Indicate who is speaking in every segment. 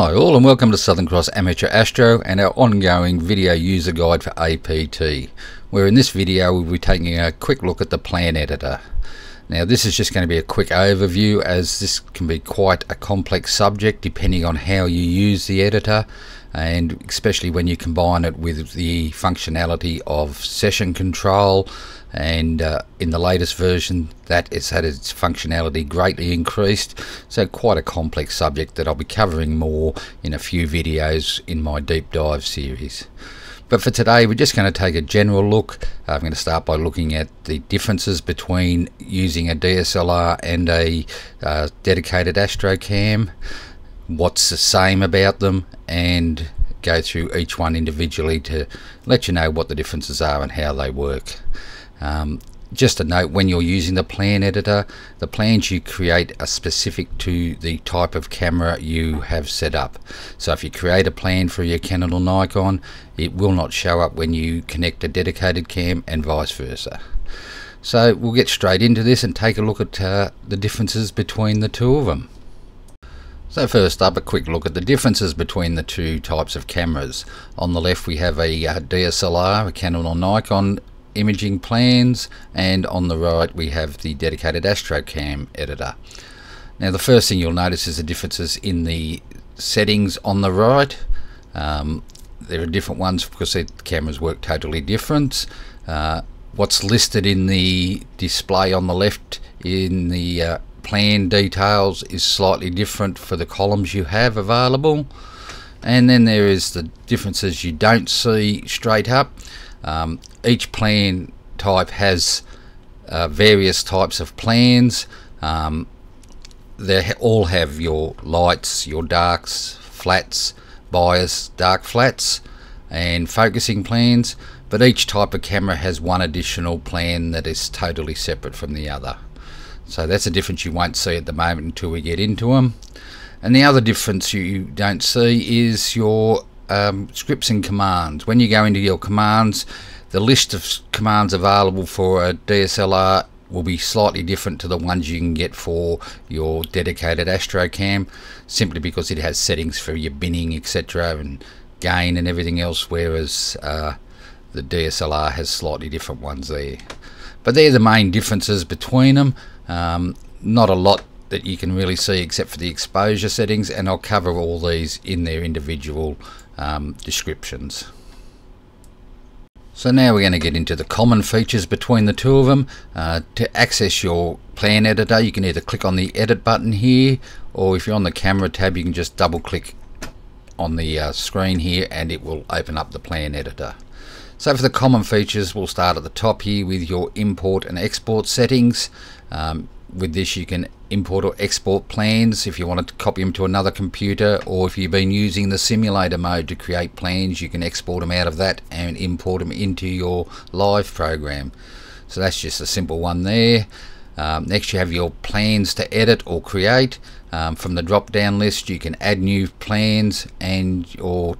Speaker 1: Hi all and welcome to Southern Cross Amateur Astro and our ongoing video user guide for APT where in this video we'll be taking a quick look at the plan editor. Now this is just going to be a quick overview as this can be quite a complex subject depending on how you use the editor and especially when you combine it with the functionality of session control and uh, in the latest version that has had its functionality greatly increased. So quite a complex subject that I'll be covering more in a few videos in my deep dive series. But for today we're just going to take a general look. I'm going to start by looking at the differences between using a DSLR and a uh, dedicated Astrocam what's the same about them and go through each one individually to let you know what the differences are and how they work. Um, just a note when you're using the plan editor the plans you create are specific to the type of camera you have set up. So if you create a plan for your Canon or Nikon it will not show up when you connect a dedicated cam and vice versa. So we'll get straight into this and take a look at uh, the differences between the two of them so first up a quick look at the differences between the two types of cameras. On the left we have a uh, DSLR, a Canon or Nikon imaging plans and on the right we have the dedicated Astrocam editor. Now the first thing you'll notice is the differences in the settings on the right. Um, there are different ones because the cameras work totally different. Uh, what's listed in the display on the left in the uh, plan details is slightly different for the columns you have available and then there is the differences you don't see straight up um, each plan type has uh, various types of plans. Um, they all have your lights, your darks, flats, bias, dark flats, and focusing plans. But each type of camera has one additional plan that is totally separate from the other. So that's a difference you won't see at the moment until we get into them. And the other difference you don't see is your um, scripts and commands. When you go into your commands, the list of commands available for a DSLR will be slightly different to the ones you can get for your dedicated Astrocam simply because it has settings for your binning etc and gain and everything else whereas uh, the DSLR has slightly different ones there but they're the main differences between them um, not a lot that you can really see except for the exposure settings and I'll cover all these in their individual um, descriptions. So now we're going to get into the common features between the two of them. Uh, to access your plan editor you can either click on the edit button here or if you're on the camera tab you can just double click on the uh, screen here and it will open up the plan editor. So for the common features we'll start at the top here with your import and export settings. Um, with this you can import or export plans if you want to copy them to another computer or if you've been using the simulator mode to create plans you can export them out of that and import them into your live program. So that's just a simple one there. Um, next you have your plans to edit or create. Um, from the drop down list you can add new plans and or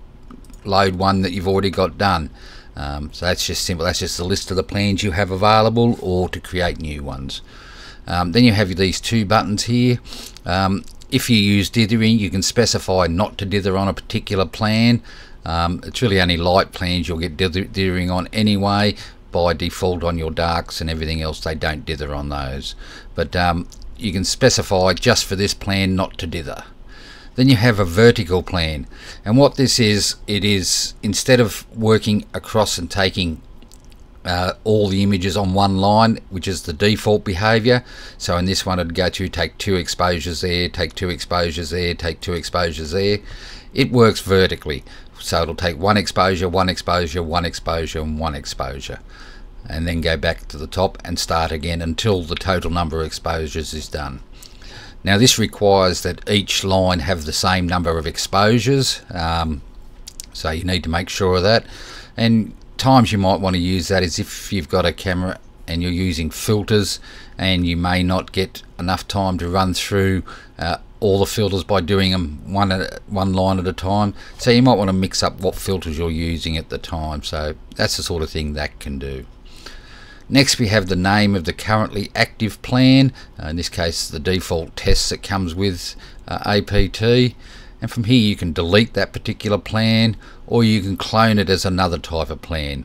Speaker 1: load one that you've already got done. Um, so that's just simple. That's just a list of the plans you have available or to create new ones um, then you have these two buttons here. Um, if you use dithering, you can specify not to dither on a particular plan. Um, it's really only light plans you'll get dithering on anyway. By default on your darks and everything else, they don't dither on those. But um, you can specify just for this plan not to dither. Then you have a vertical plan. And what this is, it is instead of working across and taking uh, all the images on one line which is the default behavior so in this one it'd go to take two exposures there take two exposures there take two exposures there. It works vertically. So it'll take one exposure one exposure one exposure and one exposure and then go back to the top and start again until the total number of exposures is done. Now this requires that each line have the same number of exposures um, so you need to make sure of that. And times you might want to use that is if you've got a camera and you're using filters and you may not get enough time to run through uh, all the filters by doing them one at one line at a time. So you might want to mix up what filters you're using at the time. So that's the sort of thing that can do. Next we have the name of the currently active plan. Uh, in this case the default test that comes with uh, APT and from here you can delete that particular plan or you can clone it as another type of plan.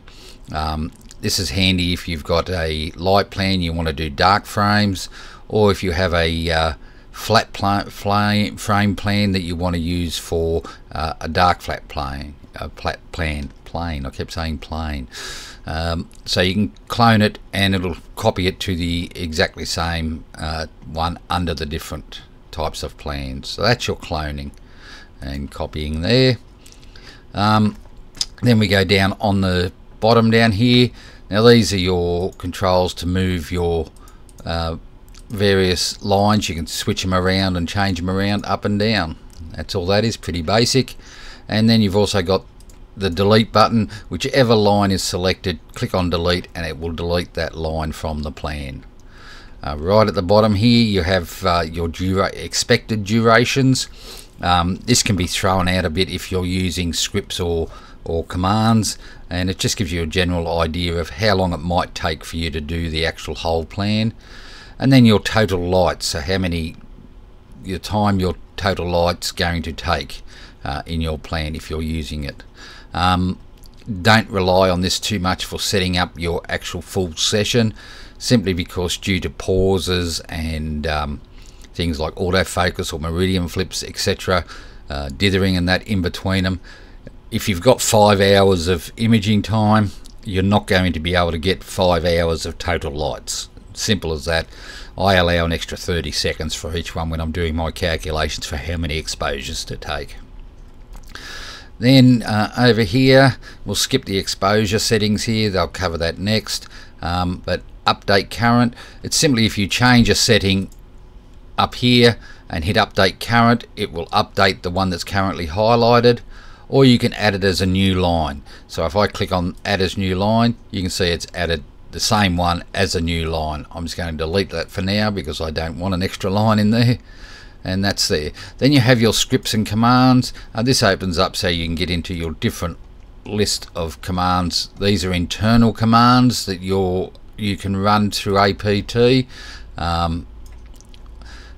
Speaker 1: Um, this is handy if you've got a light plan you want to do dark frames or if you have a uh, flat plane frame plan that you want to use for uh, a dark flat plane a flat plan plane I kept saying plane. Um, so you can clone it and it'll copy it to the exactly same uh, one under the different types of plans. So that's your cloning and copying there um, then we go down on the bottom down here. Now these are your controls to move your uh, various lines. You can switch them around and change them around up and down. That's all that is pretty basic. And then you've also got the delete button. Whichever line is selected click on delete and it will delete that line from the plan. Uh, right at the bottom here you have uh, your dura expected durations um, this can be thrown out a bit if you're using scripts or or commands and it just gives you a general idea of how long it might take for you to do the actual whole plan. And then your total lights so how many your time your total lights going to take uh, in your plan if you're using it. Um, don't rely on this too much for setting up your actual full session simply because due to pauses and um, things like autofocus or meridian flips etc uh, dithering and that in between them if you've got five hours of imaging time you're not going to be able to get five hours of total lights. Simple as that. I allow an extra 30 seconds for each one when I'm doing my calculations for how many exposures to take. Then uh, over here, we'll skip the exposure settings here, they'll cover that next. Um, but update current, it's simply if you change a setting up here and hit update current, it will update the one that's currently highlighted or you can add it as a new line. So if I click on add as new line, you can see it's added the same one as a new line. I'm just going to delete that for now because I don't want an extra line in there and that's there. Then you have your scripts and commands. Uh, this opens up so you can get into your different list of commands. These are internal commands that you're you can run through APT. Um,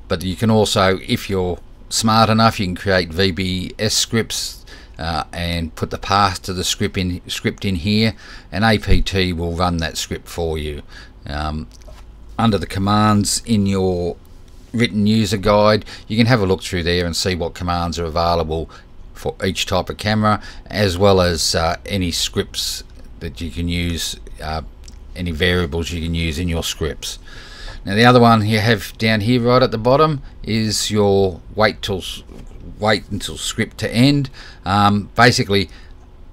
Speaker 1: but you can also, if you're smart enough, you can create VBS scripts uh, and put the path to the script in script in here, and APT will run that script for you. Um, under the commands in your written user guide you can have a look through there and see what commands are available for each type of camera as well as uh, any scripts that you can use uh, any variables you can use in your scripts now the other one you have down here right at the bottom is your wait till wait until script to end um, basically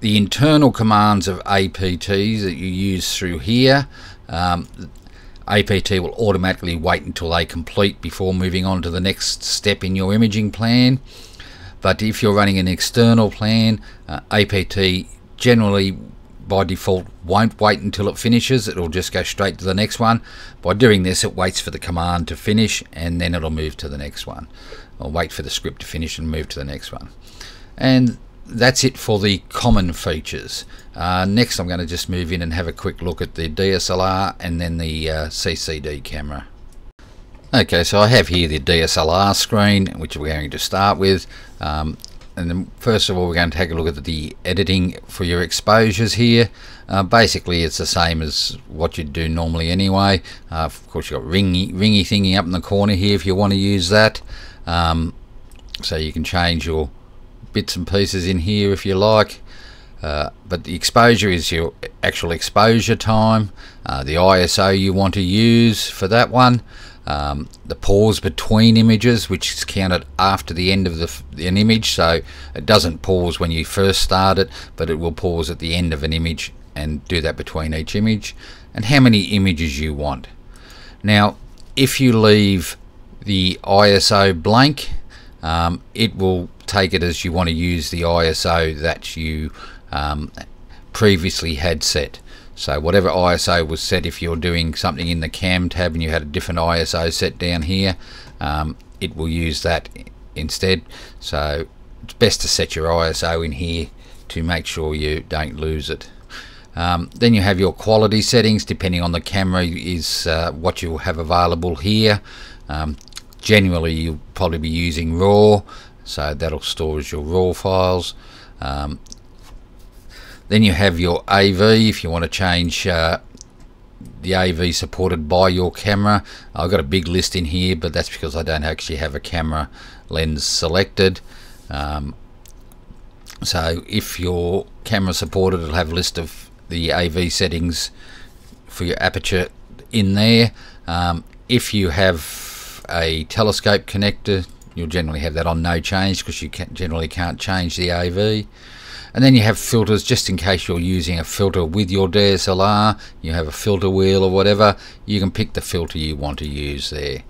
Speaker 1: the internal commands of APTs that you use through here um, APT will automatically wait until they complete before moving on to the next step in your imaging plan. But if you're running an external plan, uh, APT generally by default won't wait until it finishes it'll just go straight to the next one by doing this it waits for the command to finish and then it'll move to the next one or wait for the script to finish and move to the next one and that's it for the common features. Uh, next I'm going to just move in and have a quick look at the DSLR and then the uh, CCD camera. Okay, so I have here the DSLR screen, which we're going to start with. Um, and then first of all, we're going to take a look at the editing for your exposures here. Uh, basically, it's the same as what you'd do normally anyway. Uh, of course, you've got ringy, ringy thingy up in the corner here if you want to use that. Um, so you can change your bits and pieces in here if you like. Uh, but the exposure is your actual exposure time, uh, the ISO you want to use for that one, um, the pause between images, which is counted after the end of the, an image, so it doesn't pause when you first start it, but it will pause at the end of an image and do that between each image, and how many images you want. Now, if you leave the ISO blank, um, it will take it as you want to use the ISO that you um, previously had set. So whatever ISO was set, if you're doing something in the cam tab and you had a different ISO set down here, um, it will use that instead. So it's best to set your ISO in here to make sure you don't lose it. Um, then you have your quality settings depending on the camera is uh, what you'll have available here. Um, generally you'll probably be using RAW so that'll store as your raw files um, then you have your AV if you want to change uh, the AV supported by your camera. I've got a big list in here but that's because I don't actually have a camera lens selected. Um, so if your camera supported it'll have a list of the AV settings for your aperture in there. Um, if you have a telescope connector you'll generally have that on no change because you can generally can't change the AV and then you have filters just in case you're using a filter with your DSLR you have a filter wheel or whatever you can pick the filter you want to use there.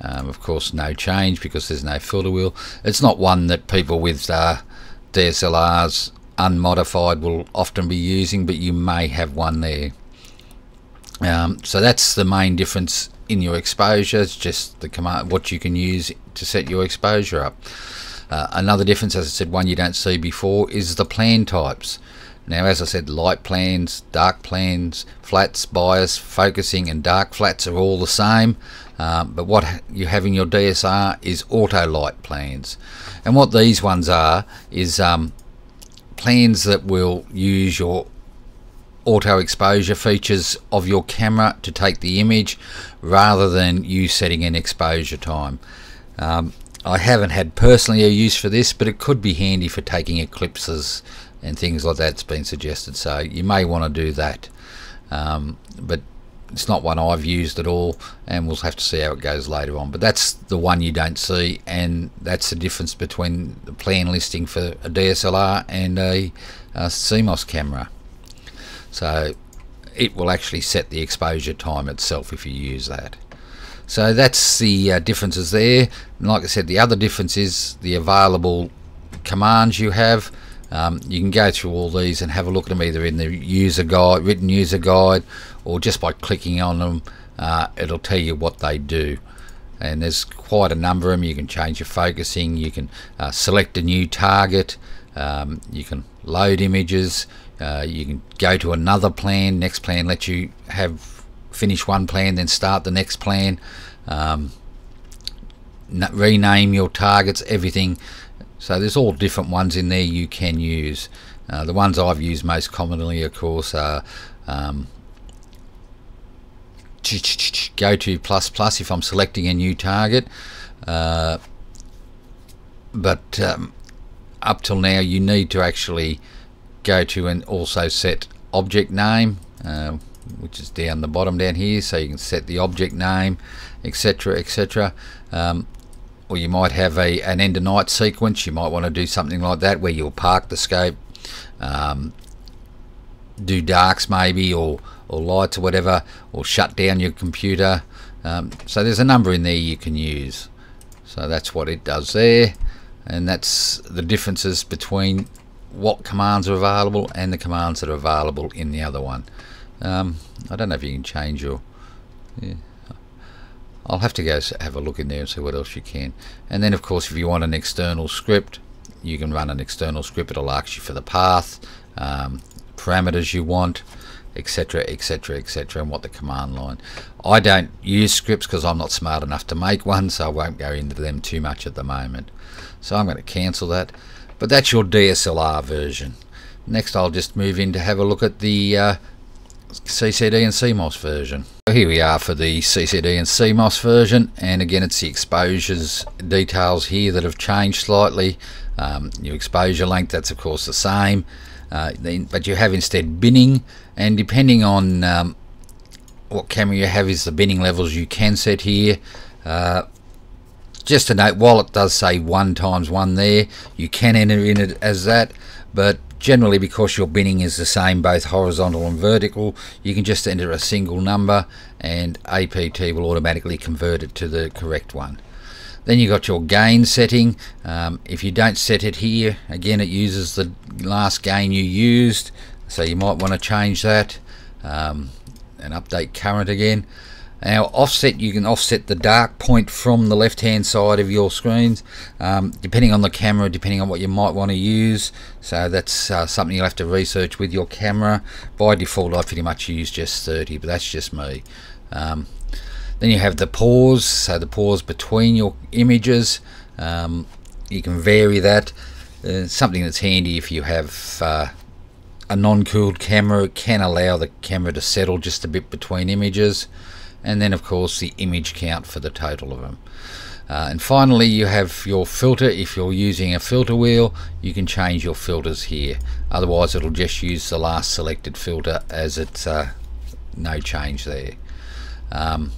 Speaker 1: Um, of course no change because there's no filter wheel. It's not one that people with uh, DSLRs unmodified will often be using but you may have one there. Um, so that's the main difference in your exposure. It's just the command what you can use to set your exposure up uh, another difference as I said one you don't see before is the plan types. Now as I said light plans dark plans flats bias focusing and dark flats are all the same. Um, but what you have in your DSR is auto light plans. And what these ones are is um, plans that will use your auto exposure features of your camera to take the image rather than you setting an exposure time. Um, I haven't had personally a use for this but it could be handy for taking eclipses and things like that's been suggested. So you may want to do that. Um, but it's not one I've used at all and we'll have to see how it goes later on. But that's the one you don't see and that's the difference between the plan listing for a DSLR and a, a CMOS camera. So it will actually set the exposure time itself if you use that so that's the uh, differences there. And like I said the other difference is the available commands you have. Um, you can go through all these and have a look at them either in the user guide written user guide or just by clicking on them uh, it'll tell you what they do. And there's quite a number of them you can change your focusing you can uh, select a new target um, you can load images uh, you can go to another plan next plan lets you have finish one plan then start the next plan. Um, rename your targets everything. So there's all different ones in there you can use. Uh, the ones I've used most commonly of course are um, go to plus plus if I'm selecting a new target. Uh, but um, up till now you need to actually go to and also set object name. Uh, which is down the bottom down here so you can set the object name etc etc um, or you might have a an end of night sequence. You might want to do something like that where you'll park the scope um, do darks maybe or or lights or whatever or shut down your computer. Um, so there's a number in there you can use. So that's what it does there. And that's the differences between what commands are available and the commands that are available in the other one. Um, I don't know if you can change your... Yeah. I'll have to go have a look in there and see what else you can. And then of course if you want an external script, you can run an external script. It'll ask you for the path, um, parameters you want, etc etc etc and what the command line I don't use scripts because I'm not smart enough to make one so I won't go into them too much at the moment so I'm going to cancel that but that's your DSLR version next I'll just move in to have a look at the uh, CCD and CMOS version. So here we are for the CCD and CMOS version and again it's the exposures details here that have changed slightly. Um, your exposure length that's of course the same. Uh, but you have instead binning and depending on um, what camera you have is the binning levels you can set here. Uh, just to note while it does say 1 times 1 there you can enter in it as that but generally because your binning is the same both horizontal and vertical you can just enter a single number and APT will automatically convert it to the correct one. Then you've got your gain setting. Um, if you don't set it here again it uses the last gain you used so you might want to change that. Um, and update current again now offset you can offset the dark point from the left hand side of your screens um, depending on the camera depending on what you might want to use. So that's uh, something you'll have to research with your camera. By default I pretty much use just 30 but that's just me. Um, then you have the pause, so the pause between your images. Um, you can vary that. Uh, something that's handy if you have uh, a non-cooled camera it can allow the camera to settle just a bit between images and then of course the image count for the total of them uh, and finally you have your filter. If you're using a filter wheel you can change your filters here. Otherwise it'll just use the last selected filter as it's uh, no change there. Um,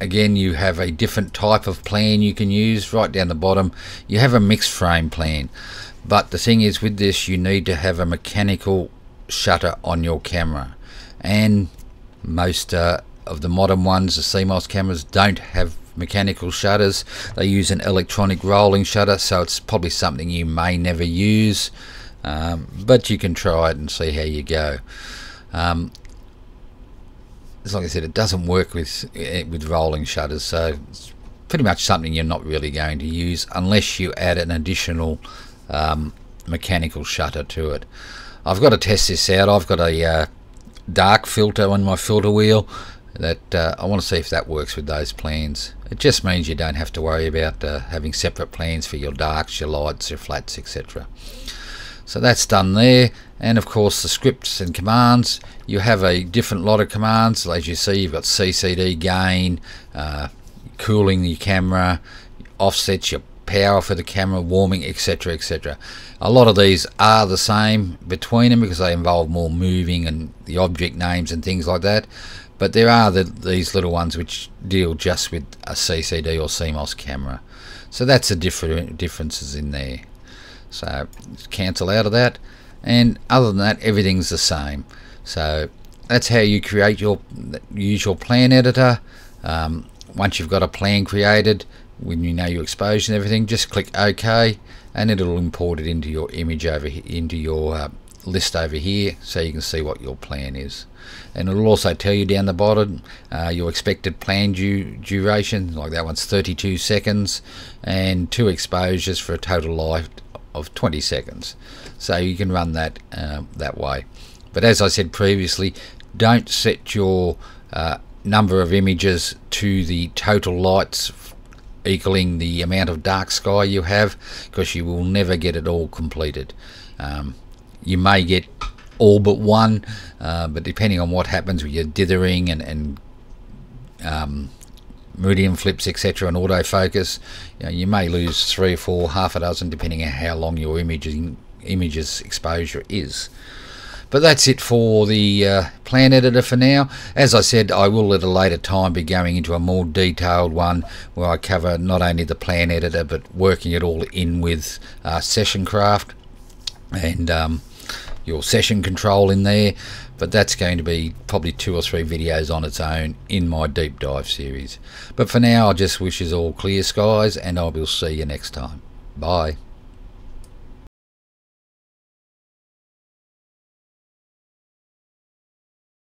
Speaker 1: again you have a different type of plan you can use right down the bottom. You have a mixed frame plan but the thing is with this you need to have a mechanical shutter on your camera. And most uh, of the modern ones the CMOS cameras don't have mechanical shutters they use an electronic rolling shutter so it's probably something you may never use um, but you can try it and see how you go um, as like I said, it doesn't work with eh, with rolling shutters, so it's pretty much something you're not really going to use unless you add an additional um, mechanical shutter to it. I've got to test this out. I've got a uh, dark filter on my filter wheel that uh, I want to see if that works with those plans. It just means you don't have to worry about uh, having separate plans for your darks, your lights, your flats, etc. So that's done there. And of course the scripts and commands, you have a different lot of commands. As you see, you've got CCD gain, uh, cooling your camera, offsets your power for the camera, warming, etc. etc. A lot of these are the same between them because they involve more moving and the object names and things like that. But there are the, these little ones which deal just with a CCD or CMOS camera. So that's the different differences in there so cancel out of that and other than that everything's the same so that's how you create your your plan editor um, once you've got a plan created when you know your exposure and everything just click OK and it'll import it into your image over here into your uh, list over here so you can see what your plan is. And it'll also tell you down the bottom uh, your expected plan du duration like that one's 32 seconds and two exposures for a total life of 20 seconds. So you can run that uh, that way. But as I said previously don't set your uh, number of images to the total lights equaling the amount of dark sky you have because you will never get it all completed. Um, you may get all but one uh, but depending on what happens with your dithering and, and um, meridian flips etc and autofocus you, know, you may lose three or four half a dozen depending on how long your imaging images exposure is but that's it for the uh, plan editor for now. As I said I will at a later time be going into a more detailed one where I cover not only the plan editor but working it all in with uh, Sessioncraft and um, your session control in there. But that's going to be probably two or three videos on its own in my deep dive series. But for now I just wish you all clear skies and I will see you next time. Bye